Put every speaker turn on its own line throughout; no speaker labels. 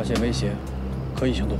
发现威胁，可以行动。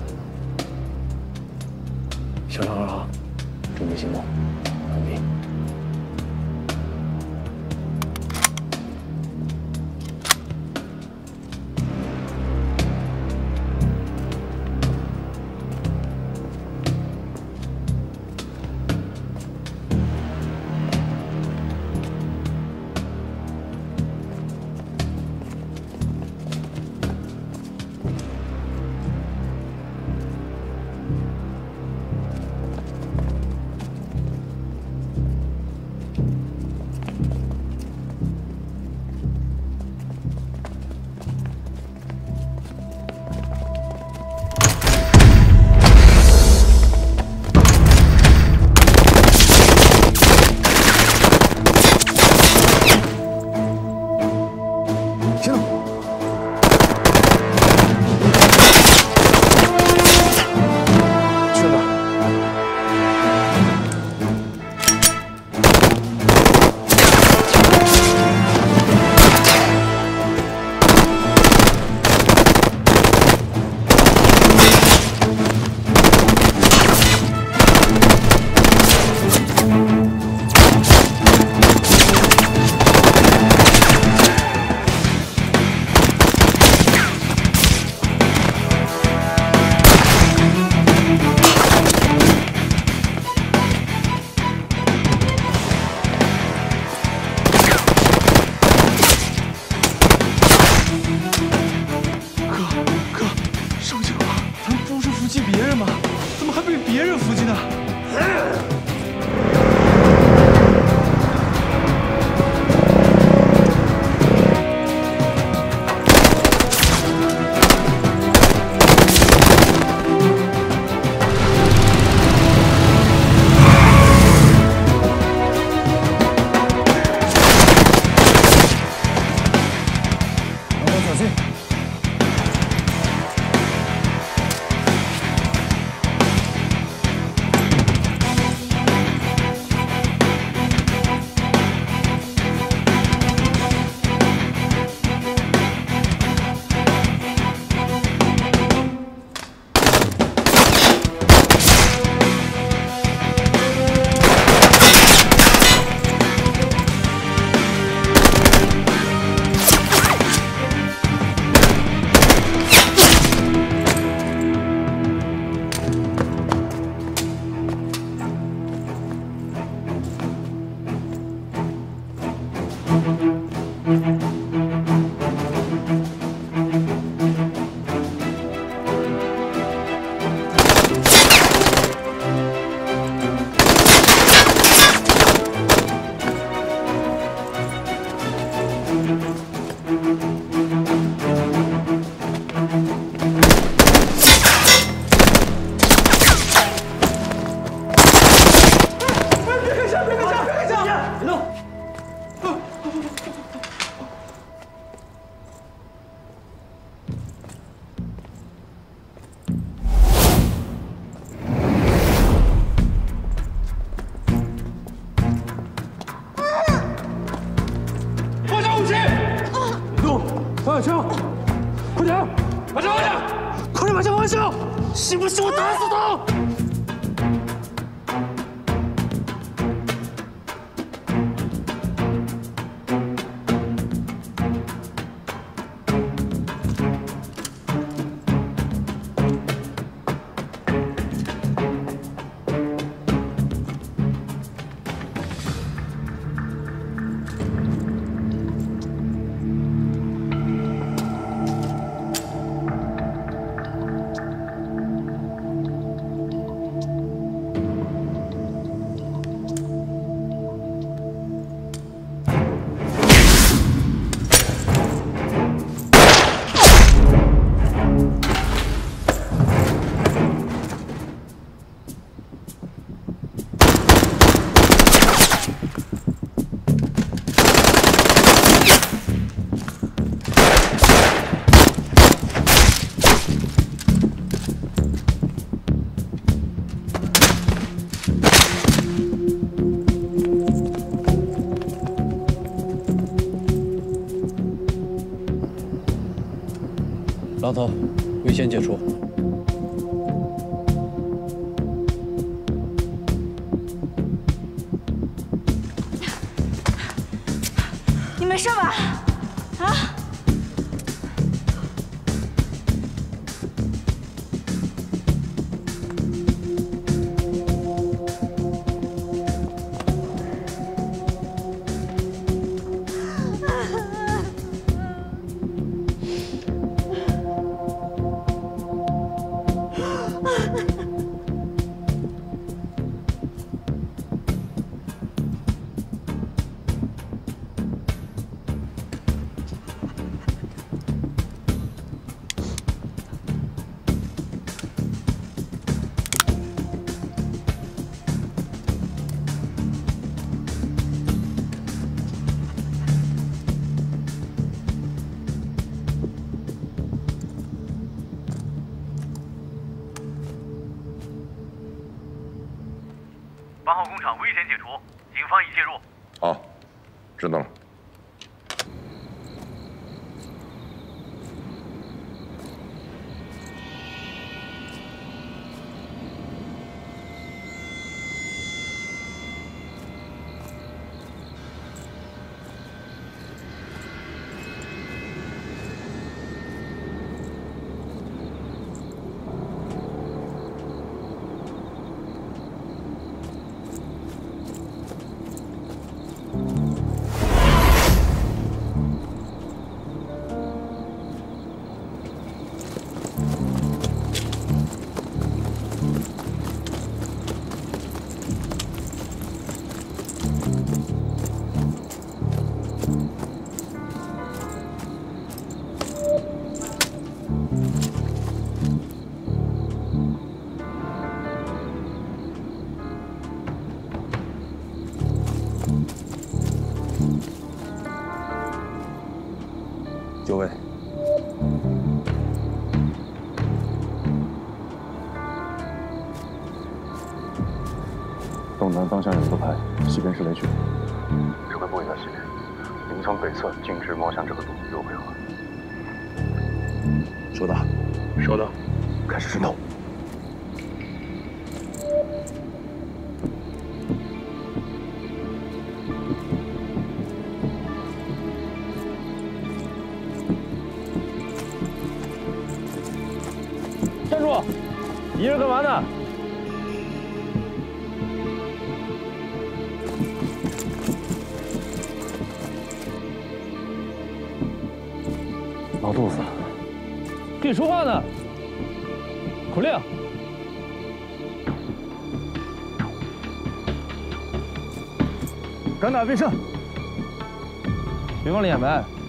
大头危险
解除。
你没事吧？
别射
别往里掩埋。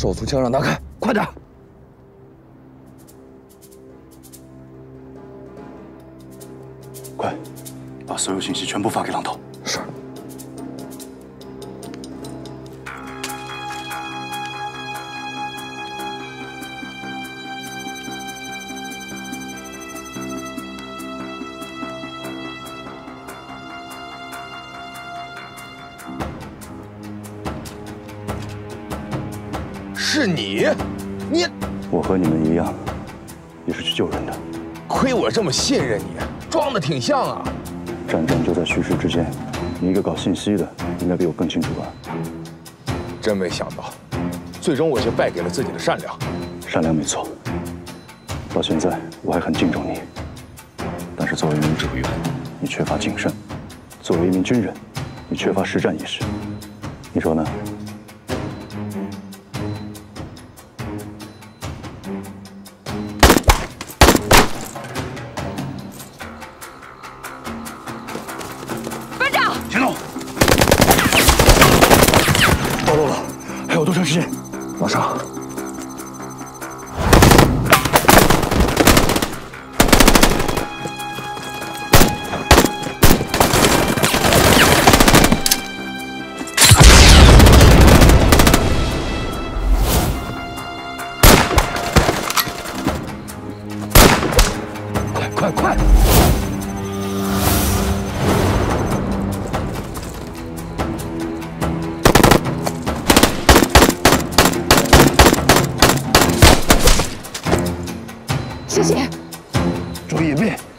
手从枪让拿开，快点！
快，把所有信息全部发给浪头。
我
这么信任你，装的挺像啊！
战争就在虚实之间，你一个搞信息的，应该比我更清楚吧？
真没想到，最终我却败给了自己的善良。
善良没错，到现在我还很敬重你。但是作为一名指挥员，你缺乏谨慎；作为一名军人，你缺乏实战意识。你说呢？
谢谢。
注意隐蔽。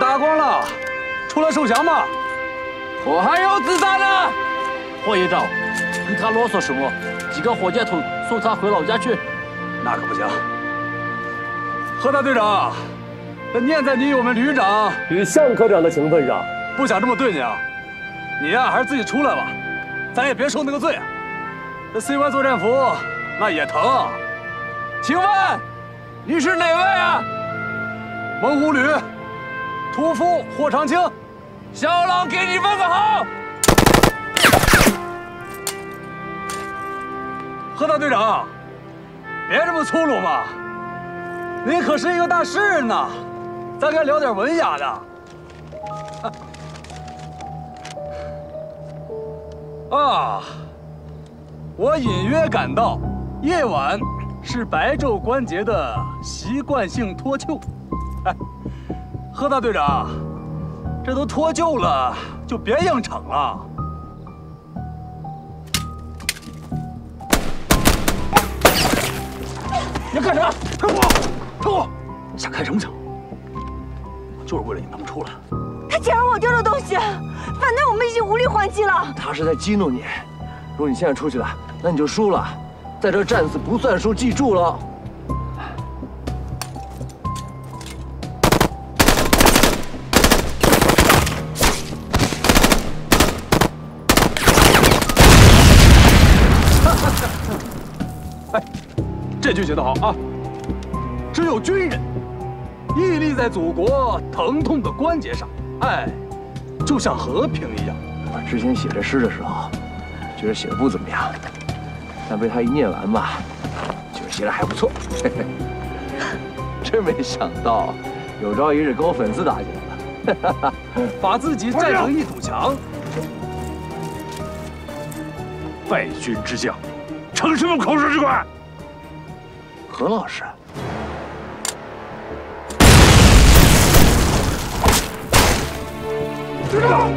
打光了，出来受降吧！我还有子弹呢！
霍营长，跟他啰嗦什么？几个火箭筒送他回老家去。
那可不行。何大队长，那念在你我们旅长
与向科长的情分上，
不想这么对你啊。你呀、还是自己出来吧，咱也别受那个罪啊。这 C Y 作战服那也疼啊。请问你是哪位啊？猛虎旅屠夫霍长青，小郎给你问个好。贺大队长，别这么粗鲁嘛！您可是一个大诗人呐，咱该聊点文雅的。啊，我隐约感到，夜晚是白昼关节的习惯性脱臼。哎，何大队长，这都脱臼了，就别硬逞了。你要干什么？退火！退火！想开什么枪？我就是为了引他们出来。
他捡了我丢的东西，反正我们已经无力还击了。
他是在激怒你。如果你现在出去了，那你就输了。
在这战死不算数，记住了。哎，这句写得好啊！只有军人屹立在祖国疼痛的关节上，哎，就像和平一样。我之前写这诗的时候，觉得写的不怎么样，但被他一念完吧，觉得写的还不错。嘿嘿，真没想到，有朝一日跟我粉丝打起来了，把自己站成一堵墙。
败军之将，逞什么口舌之快？
何老师，
知道。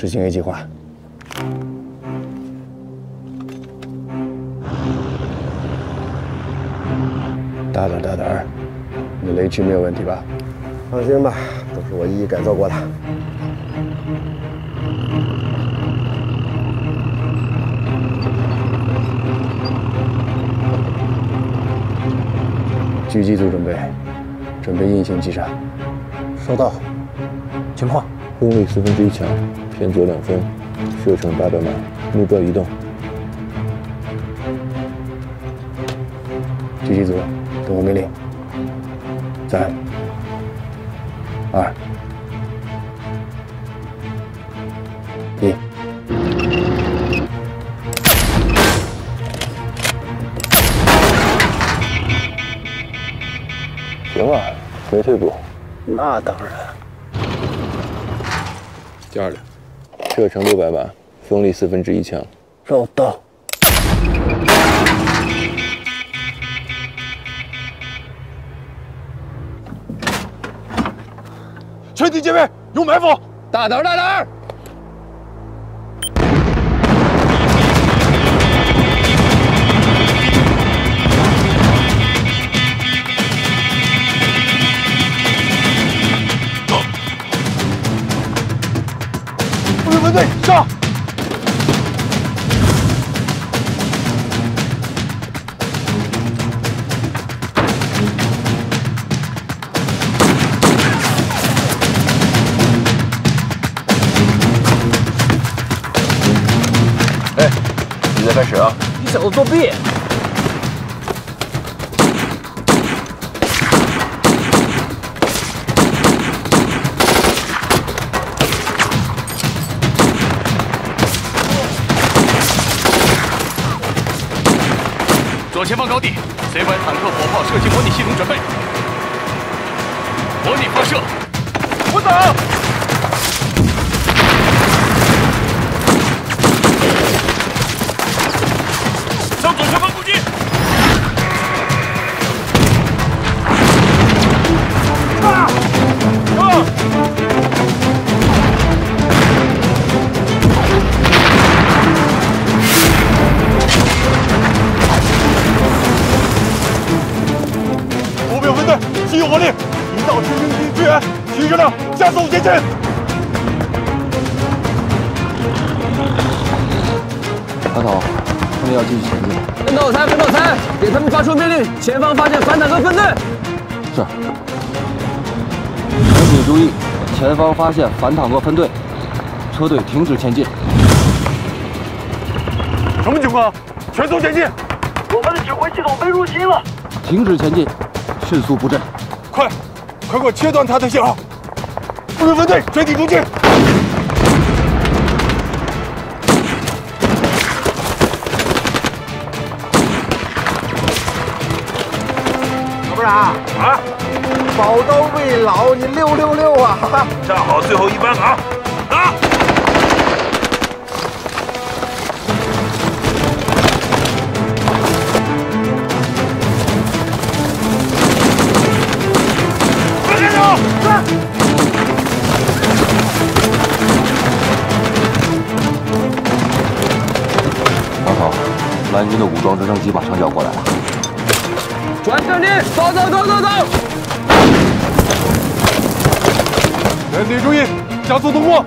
实行 A 计划。大胆，大胆，你的雷区没有问题吧？
放心吧，都是我一一改造过的。
狙击组准备，准备硬性击杀。
收到。情况：
功力四分之一强，偏左两分，射程八百码，目标移动。
狙击组，等我命令。三、二、一。
行啊，没退步。
那当然。
第二辆，射程六百码，风力四分之一强。
收到。
全体戒备，有埋伏！大胆，大胆！分队上！
哎，比赛开始啊！
你小子作弊！
左前方高地，CY 坦克火炮射击模拟系统准备，模拟发射。
我走。
要继续前进？
分到三，分到三，给他们发出命令，前方发现反坦克分队。
是。全体注意，前方发现反坦克分队，车队停止前进。
什么情况？全速前进！
我们的指挥系统被入侵了。
停止前进，迅速布阵。
快，快给我切断他的信号！部队分队全体出击！
小部长
啊，
宝刀未老，你六六六啊！
站好最后一班啊！打！
快点走！
阿头，蓝军的武装直升机马上就要过来了。
转阵地，走走走走走！
全体注意，加速通过！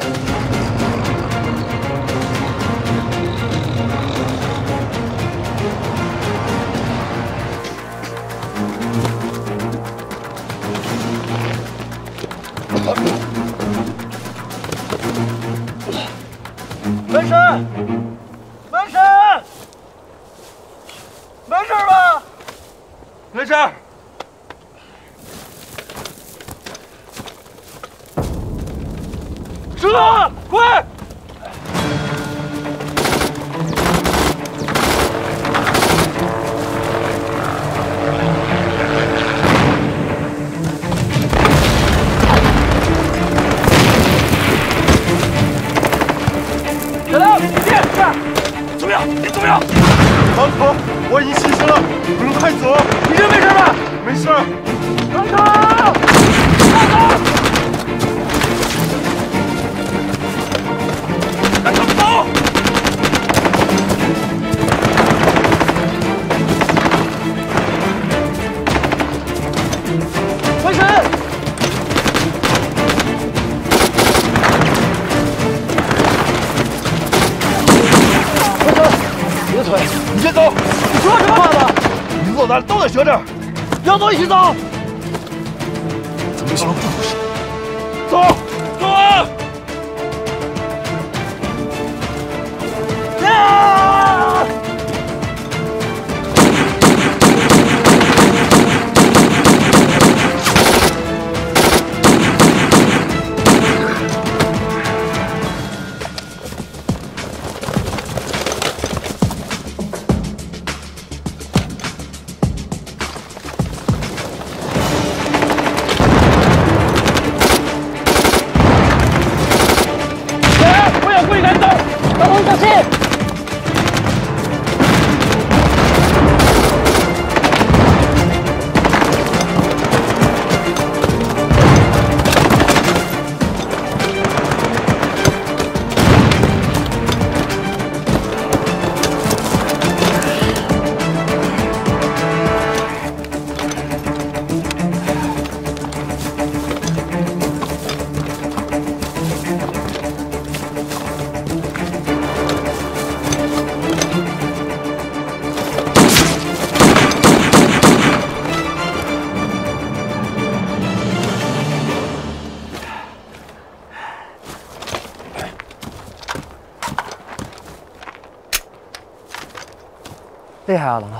厉害啊，龙头！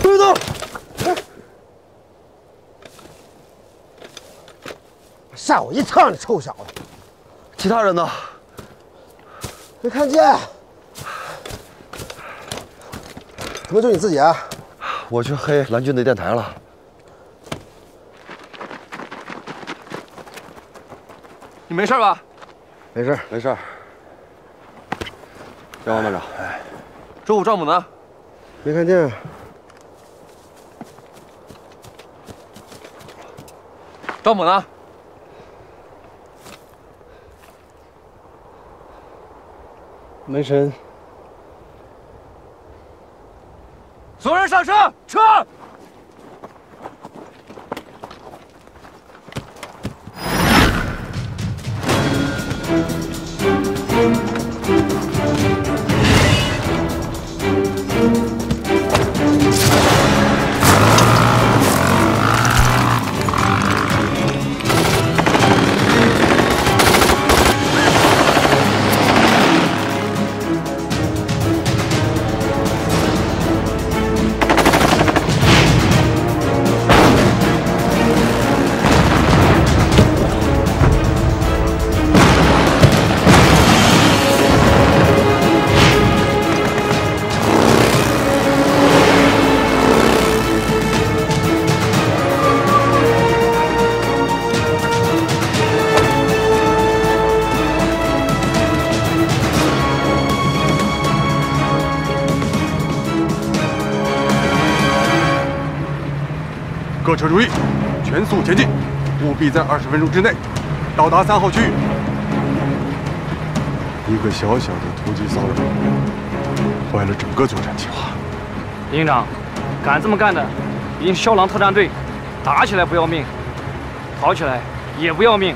别动！吓我一跳，你臭小子！其他人呢？没看见。怎么就你自己啊？我去黑蓝军的电台了。
你没事吧？
没事，没事。张王班长，
哎，周五赵母呢？
没看见。
赵母呢？
没神。
所有人上车，撤！
注意，全速前进，务必在二十分钟之内到达三号区域。一个小小的突击骚扰，坏了整个作战计划。
营长，敢这么干的，一定是肖狼特战队。打起来不要命，跑起来也不要命。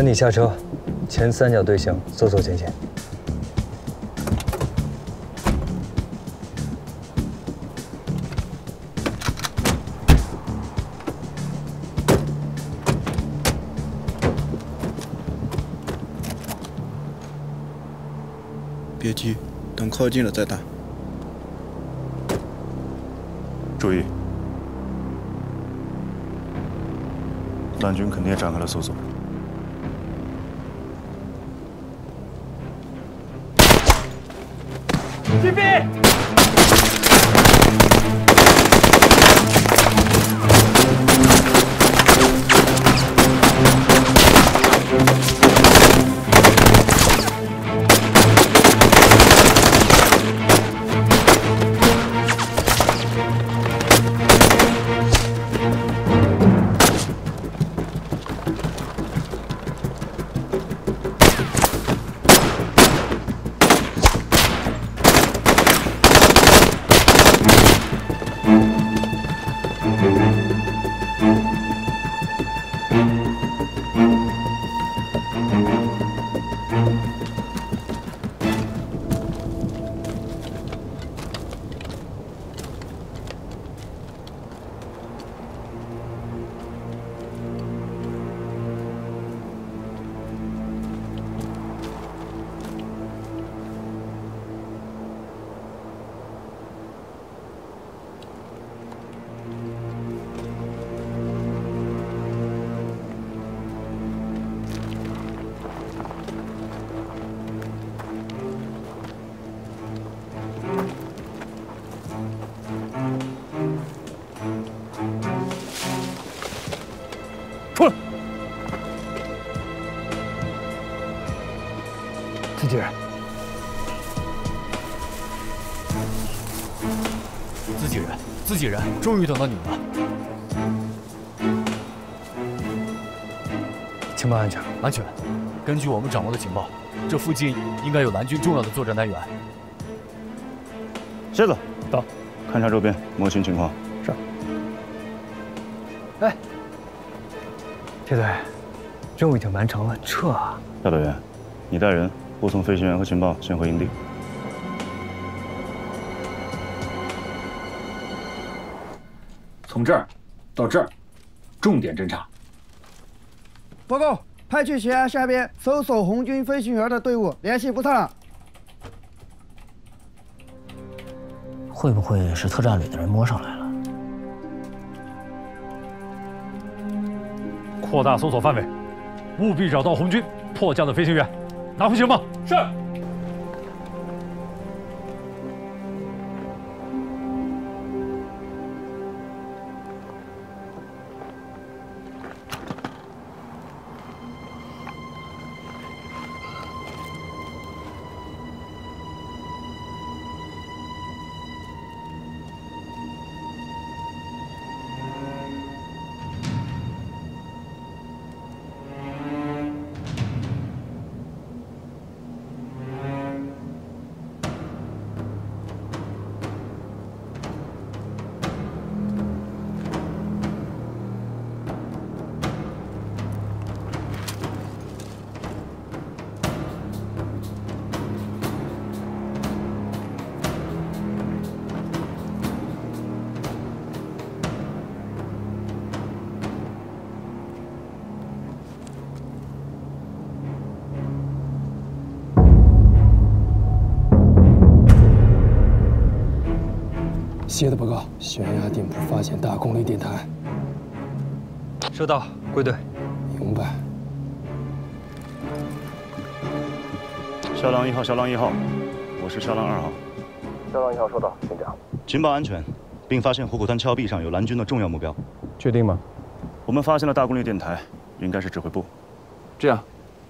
全体下车，前三角队形搜索前线。
别急，等靠近了再打。
注意，蓝军肯定也展开了搜索。
终于等到你们了。
情报安全？
安全。根据我们掌握的情报，这附近应该有蓝军重要的作战单元。
蝎子，
到，
勘察周边，摸清情况。
是。哎，铁队，任务已经完成了，撤啊！
大队员，你带人护送飞行员和情报先回营地。
这儿到这儿，重点侦查。
报告，派去悬崖下边搜索红军飞行员的队伍联系不上。
会不会是特战旅的人摸上来了？
扩大搜索范围，务必找到红军迫降的飞行员，拿回情报。是。
发现大功率电台。收到，归队。明白。
肖狼一号，肖狼一号，我是肖狼二号。
肖狼一号收到，请讲。
情报安全，并发现虎口滩峭壁上有蓝军的重要目标。
确定吗？
我们发现了大功率电台，应该是指挥部。
这样，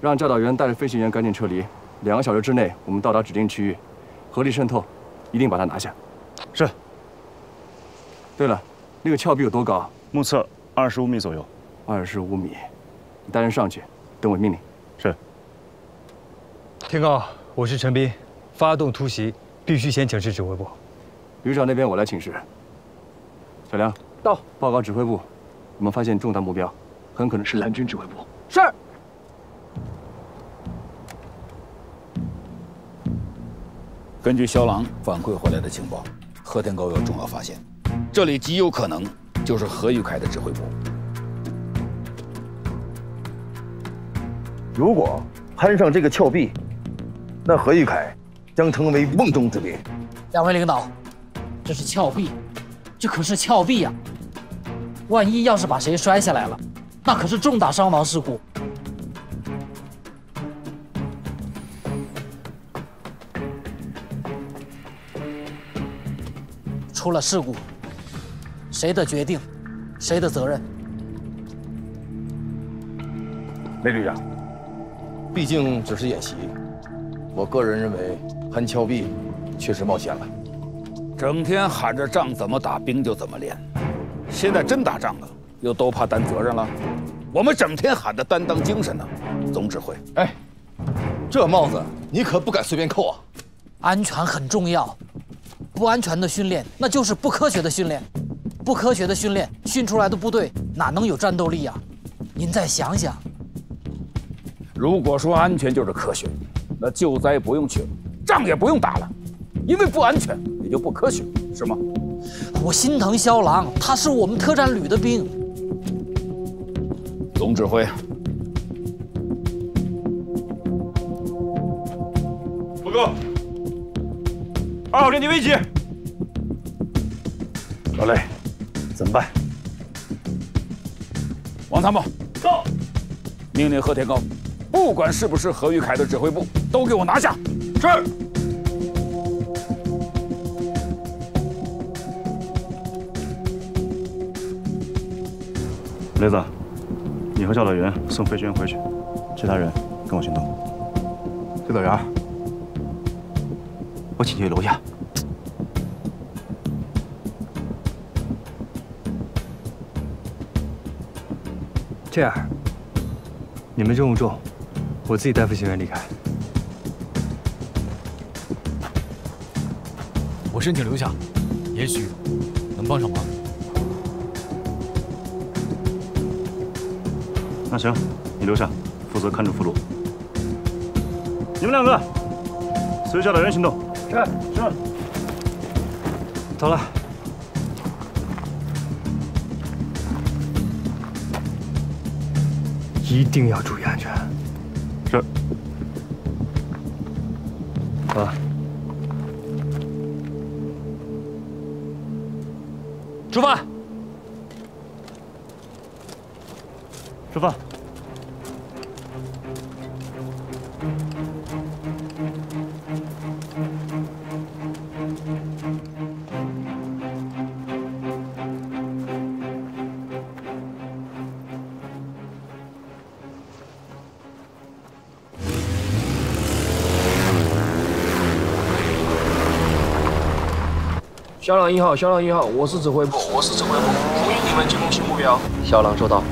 让教导员带着飞行员赶紧撤离。两个小时之内，我们到达指定区域，合力渗透，一定把它拿下。
是。
对了，那个峭壁有多高？
目测二十五米左右。
二十五米你带人上去等我命令。
是。
天高我是陈斌发动突袭必须先请示指挥部。
旅长那边我来请示。小梁
到。
报告指挥部我们发现重大目标很可能是蓝军指挥部。
是
根据肖郎反馈回来的情报贺天高有重要发现。这里极有可能就是何玉凯的指挥部。
如果攀上这个峭壁，那何玉凯将成为瓮中之鳖。
两位领导，这是峭壁，这可是峭壁呀！万一要是把谁摔下来了，那可是重大伤亡事故。出了事故，谁的决定，谁的责任？
雷旅长，毕竟只是演习，我个人认为攀峭壁确实冒险了。
整天喊着仗怎么打，兵就怎么练，现在真打仗了，又都怕担责任了。我们整天喊着担当精神呢，总指挥。
哎，这帽子你可不敢随便扣啊！
安全很重要。不安全的训练，那就是不科学的训练。不科学的训练，训出来的部队哪能有战斗力呀？您再想想。
如果说安全就是科学，那救灾不用去了，仗也不用打了，因为不安全也就不科学，是吗？
我心疼肖郎，他是我们特战旅的兵。
总指挥，
报告。二号阵地危急！
老雷，怎么办？
王参谋到，命令贺天高，不管是不是何玉凯的指挥部，都给我拿下。
是。
雷子，你和教导员送飞行员回去，其他人跟我行动。
教导员。我请你留下。
这样，你们任务重，我自己带飞行员离开。
我申请留下，也许能帮上忙。
那行，你留下，负责看着俘虏。你们两个随教导员行动。
是是，
走了，一定要注意。
肖狼一号，肖狼一号，我是指挥部，我是指挥部，呼应你们进攻新目标。
肖狼收到。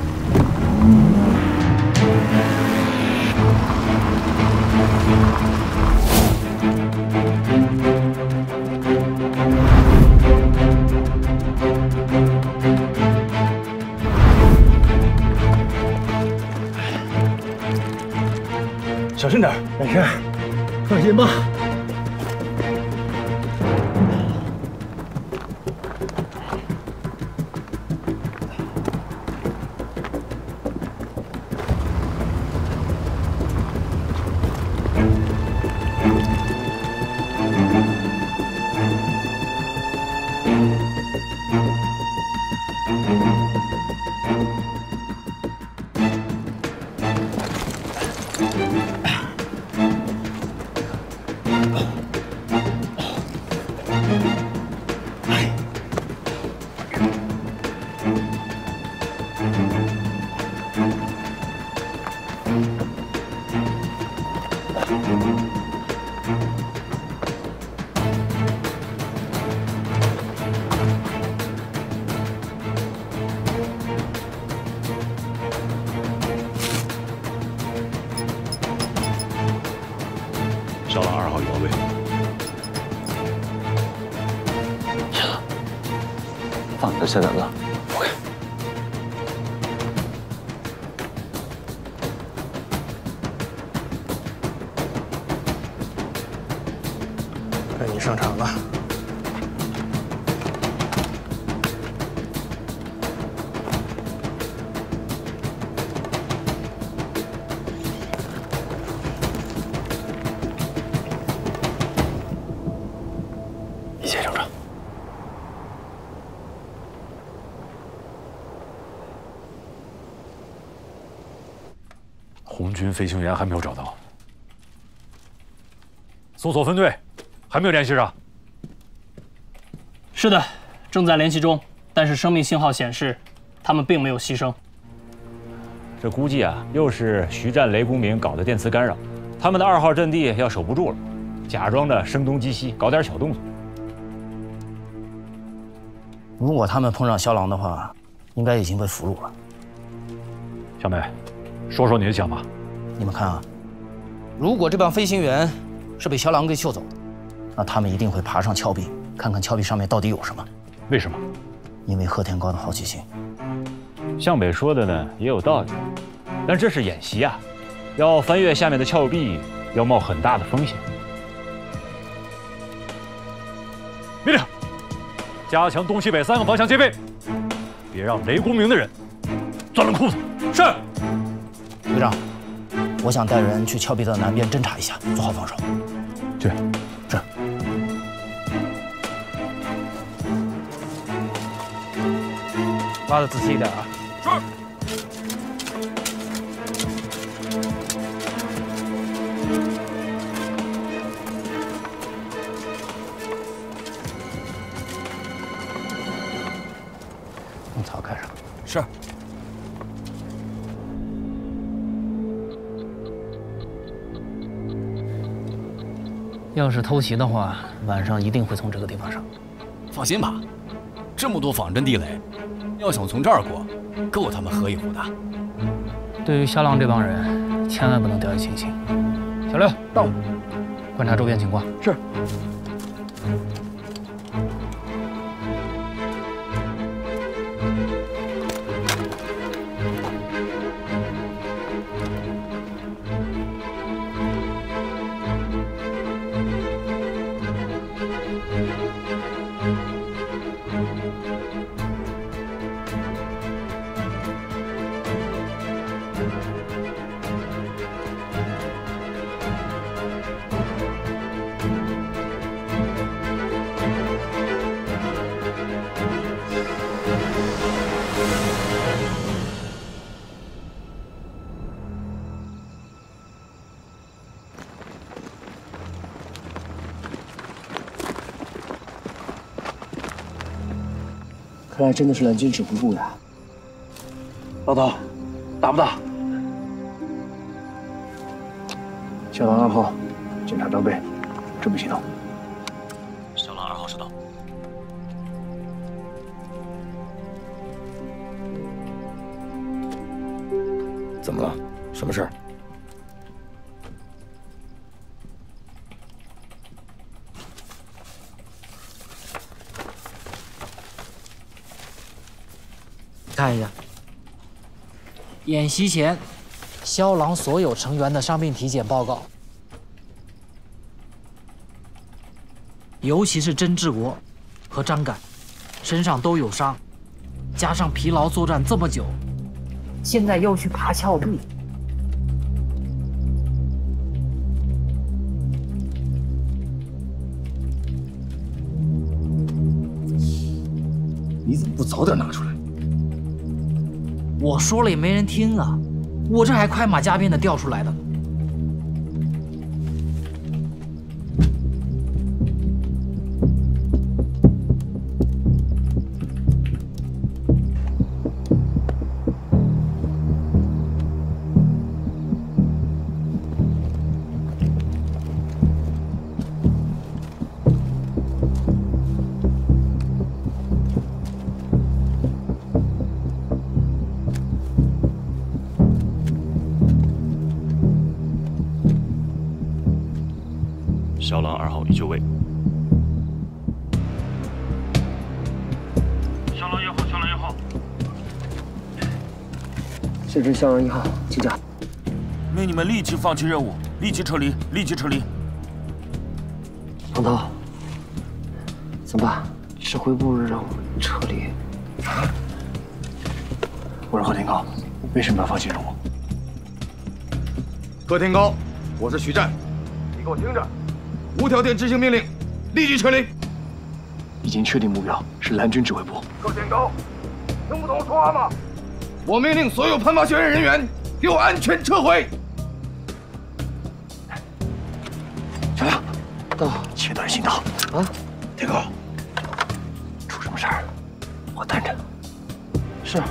小心点，
没事，放心吧。
军飞行员还没有找到，搜索分队还没有联系上。
是的，正在联系中，但是生命信号显示，他们并没有牺牲。
这估计啊，又是徐战、雷公明搞的电磁干扰，他们的二号阵地要守不住了，假装着声东击西，搞点小动作。
如果他们碰上肖郎的话，应该已经被俘虏了。
小美，说说你的想法。
你们看啊，如果这帮飞行员是被肖郎给救走的，那他们一定会爬上峭壁，看看峭壁上面到底有什么。
为什么？
因为贺天高的好奇心。
向北说的呢也有道理，但这是演习啊，要翻越下面的峭壁，要冒很大的风险。命令，加强东西北三个方向戒备，别让雷公明的人钻了裤子。是，
队长，我想带人去峭壁的南边侦查一下，做好防守。
去，
是。
拉的仔细一点啊！
要是偷袭的话，晚上一定会从这个地方上。
放心吧，这么多仿真地雷，要想从这儿过，够他们喝一壶的。
对于肖浪这帮人，千万不能掉以轻心。小六到，观察周边情况。
是。
看来真的是蓝军指挥部呀！
老头，打不打？
小狼二号，检查装备，准备行动。
演习前，肖郎所有成员的伤病体检报告，尤其是甄志国和张敢，身上都有伤，加上疲劳作战这么久，现在又去爬峭壁，
你怎么不早点拿出来？
我说了也没人听啊！我这还快马加鞭的调出来的。
现身小狼一号，请讲。
命你们立即放弃任务，立即撤离，立即撤离。
唐涛，怎么办？指挥部让我们撤离。
我是贺天高，为什么要放弃任务？
贺天高，我是徐战，你给我听着，无条件执行命令，立即撤离。
已经确定目标是蓝军指挥部。
贺天高，听不懂我说话吗？我命令所有攀爬学院人员给我安全撤回。
小亮，
到，
切断信道。
啊，
铁哥，出什么事儿，我担着。
是。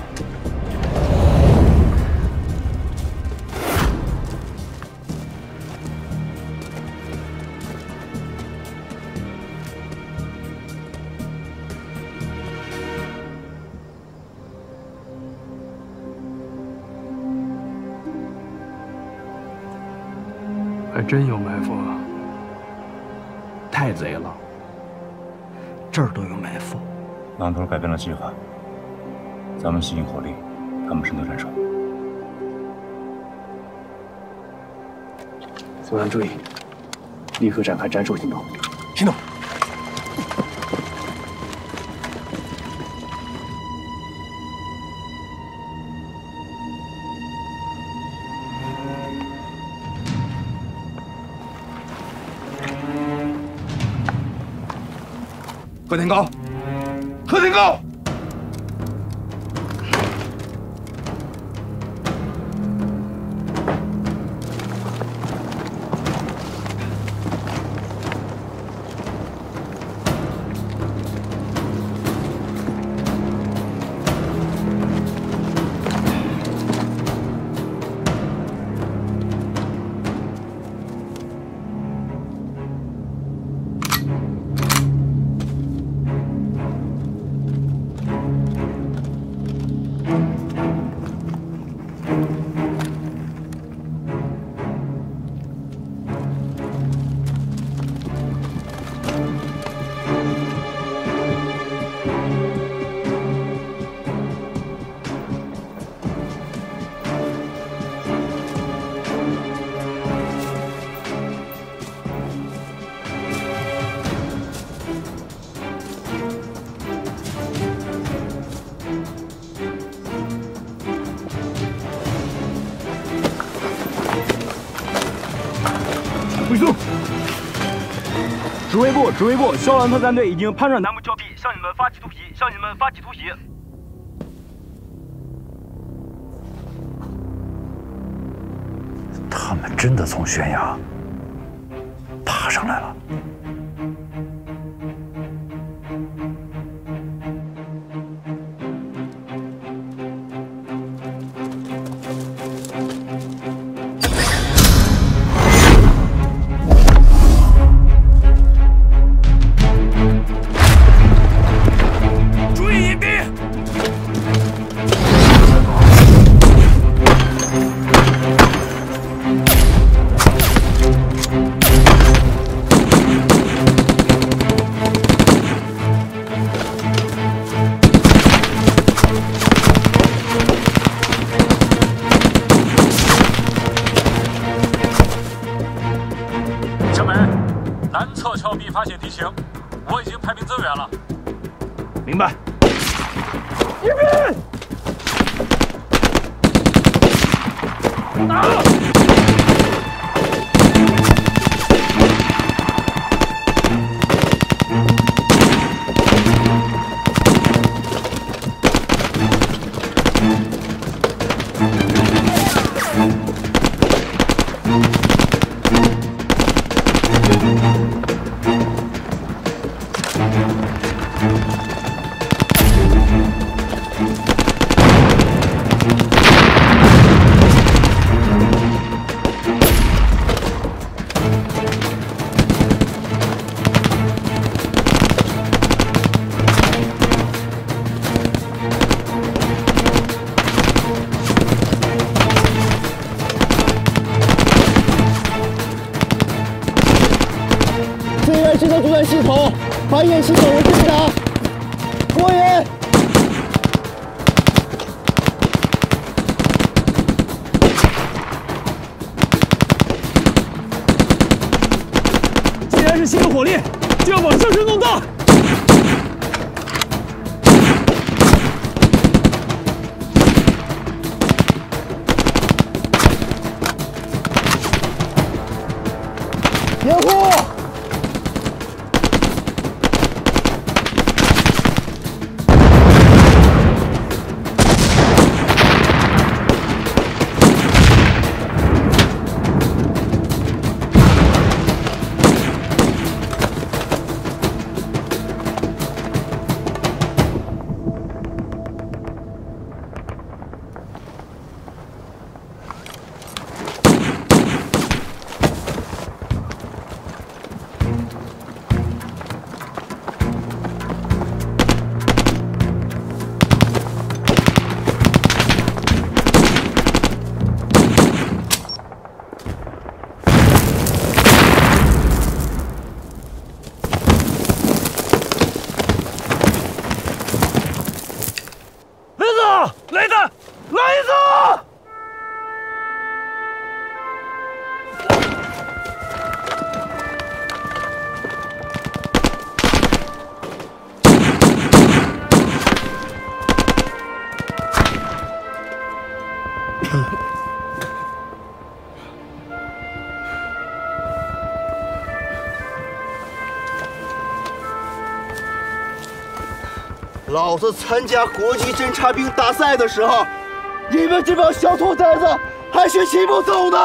真有埋伏啊！太贼了，这儿都有埋伏。
狼头改变了计划，咱们吸引火力，他们伸头斩首。
所有人注意，立刻展开斩首行动！行动！
贺天高，贺天高！
指挥部，指挥部，肖兰特战队已经攀上南部峭壁，向你们发起突袭，向你们发起突袭。
他们真的从悬崖
雷子！
老子参加国际侦察兵大赛的时候，你们这帮小兔崽子还学骑不走呢！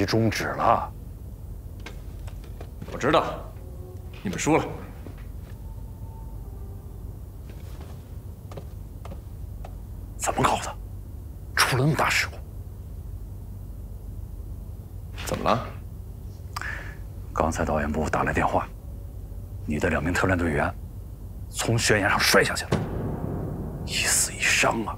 习终止了。
我知道，你们输了。
怎么搞的？出了那么大事故？
怎么了？
刚才导演部打来电话，你的两名特战队员从悬崖上摔下去了，一死一伤啊！